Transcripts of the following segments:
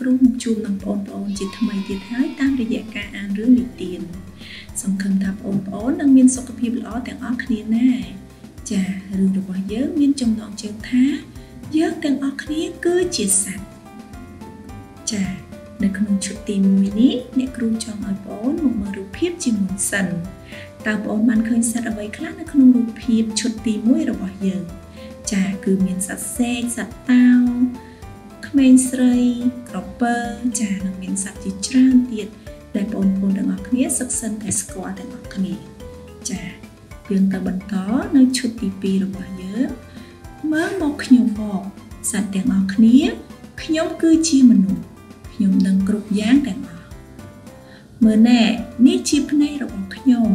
គ្រូមកជួបនឹងបងប្អូនជាថ្មីទៀតហើយតាមរយៈការអានរឿងនិទានសង្ឃឹមថាបងប្អូននឹងមានសុខភាពល្អទាំងអស់គ្នាណាចារឿងរបស់យើងមានចំណងជើងថា យើងទាំងអស់គ្នាគឺជាសត្វចានៅក្នុងឈុតទី1នេះអ្នកគ្រូចង់ឲ្យបងមកមើលរូបភាពជាមុនសិនតើបងបានឃើញសត្វអ្វីខ្លះនៅក្នុងរូបភាពឈុតទី1របស់យើង ចាគឺមានសត្វសេកសត្វតោ ក្មេងស្រី ក្រពើចានិងមានសត្វជាច្រើនទៀតដែលបងប្អូនទាំងអស់គ្នាសិក្សាតែស្គាល់ទាំងអស់គ្នាចាយើងទៅបន្តនៅឈុតទី2របស់យើងមើលមកខ្ញុំមកសត្វទាំងអស់គ្នាខ្ញុំគឺជាមនុស្សខ្ញុំដឹងគ្រប់យ៉ាងទាំងអស់មើលណែនេះជាភ្នែករបស់ខ្ញុំ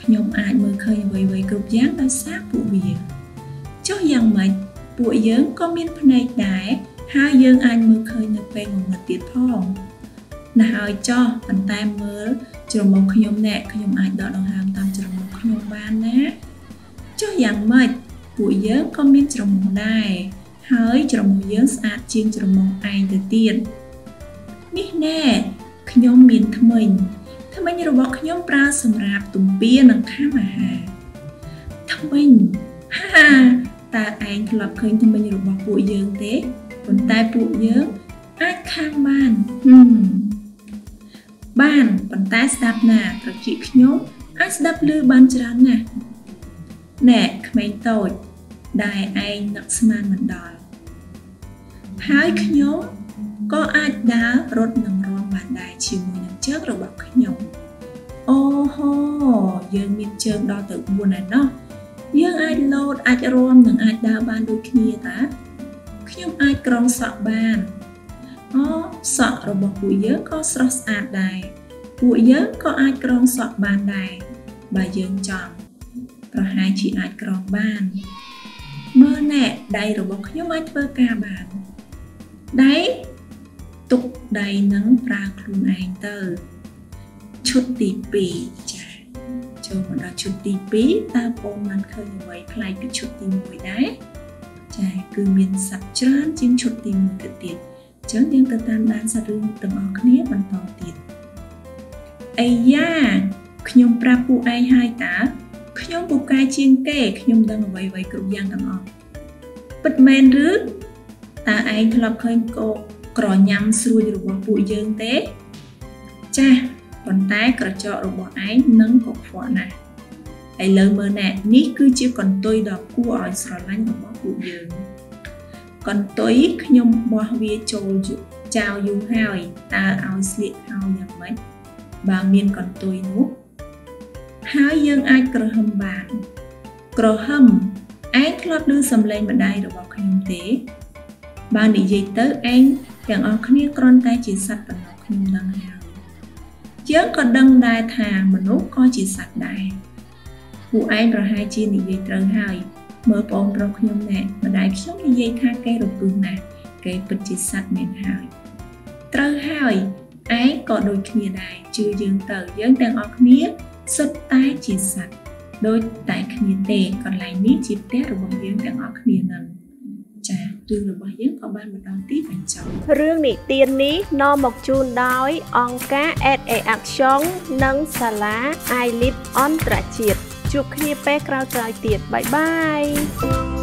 ខ្ញុំអាចមើលឃើញអ្វីៗគ្រប់យ៉ាងដោយសារពួកវាចុះយ៉ាងម៉េចពួកយើងក៏មានភ្នែកដែរ ហើយយើងអាចមើលឃើញនៅពេលងងឹតទៀតផងណាហើយចោះប៉ុន្តែមើលច្រមុះខ្ញុំអ្នកខ្ញុំអាចដកដង្ហើមតាមច្រមុះខ្ញុំបានណាចុះយ៉ាងម៉េចពួកយើងក៏មានច្រមុះដែរហើយច្រមុះយើងស្អាតជាងច្រមុះឯងទៅទៀតនេះណែខ្ញុំមានថ្មិញថ្មិញរបស់ខ្ញុំប្រើសម្រាប់ទំពានិងខាំអាហារថ្មិញហាតើឯងធ្លាប់ឃើញថ្មិញរបស់ពួកយើងទេ ប៉ុន្តែពួកយើងអាចខាំបានហឹមបានប៉ុន្តែស្ដាប់ណាត្រចៀកខ្ញុំអាចស្ដាប់ឮបានច្រើនណាស់ណែក្មេងតូចដែលឯងនឹកស្មានមិនដល់ហើយខ្ញុំក៏អាចដើររត់នឹងរាំបានដែរជាមួយនឹងជើងរបស់ខ្ញុំអូហូយើងមានជើងដល់ទៅ4ហើយណោះយើងអាចលោតអាចរាំនិងអាចដើរបានដូចគ្នាតា ខ្ញុំអាចក្រងសក់បានអូសក់របស់ពួកយើងក៏ស្រស់ស្អាតដែរពួកយើងក៏អាចក្រងសក់បានដែរបើយើងចង់ប្រហែលជាអាចក្រងបានមើលណែដៃរបស់ខ្ញុំអាចធ្វើការបានដៃទុកដៃនឹងប្រើខ្លួនឯងទៅឈុតទី2ចាចូលមកដល់ឈុតទី2តើបងបានឃើញអ្វីប្លែកពីឈុតទី1ដែរ ចាគឺមានសត្វច្រើនជាងឈុតទី1ទៅទៀតអញ្ចឹងយើងទៅតាមដានសាច់រឿងទាំងអស់គ្នាបន្តទៀតអីយ៉ាខ្ញុំប្រាប់ពួកឯងហើយតើខ្ញុំពូកែជាងគេខ្ញុំដឹងអ្វីៗគ្រប់យ៉ាងទាំងអស់ពិតមែនឬតើឯងធ្លាប់ឃើញគោក្រញ៉ាំស្រួយរបស់ពួកយើងទេ ចាស់ប៉ុន្តែក្រចករបស់ឯងនឹងកខ្វក់ណាស់ ឥឡូវមើលណែនេះគឺជាកន្ទុយដ៏គួរឲ្យស្រឡាញ់របស់ពួកយើង កន្ទុយខ្ញុំបោះវាចូលចោលយូរហើយតើឲ្យស្លៀកខោយ៉ាងម៉េចបើមានកន្ទុយនោះហើយយើងអាចក្រហមបាន ក្រហមឯងធ្លាប់ឮសំឡេងម្ដាយរបស់ខ្ញុំទេបើនិយាយទៅឯងទាំងអស់គ្នាគ្រាន់តែជាសត្វប៉ុណ្ណោះខ្ញុំដឹងហើយយើងក៏ដឹងដែរថាមនុស្សក៏ជាសត្វដែរ ពួកឯងប្រហែលជានិយាយត្រូវហើយមើលបងប្រុសខ្ញុំណែម្ដាយខ្ញុំនិយាយថាគេរពឹងណាស់គេពិតជាសត្វមែនហើយត្រូវហើយឯងក៏ដូចគ្នាដែរជឿយើងទៅយើងទាំងអស់គ្នាសុទ្ធតែជាសត្វដូចតែគ្នាទេកន្លែងនេះជាផ្ទះរបស់យើងទាំងអស់គ្នានឹងចារឿងរបស់យើងក៏បានមកដល់ទីបញ្ចប់រឿងនិទាននេះនាំមកជូនដោយអង្គការ SA Action និងសាលា I Live អន្តរជាតិ ជួបគ្នាពេលក្រោយៗទៀតបាយបាយ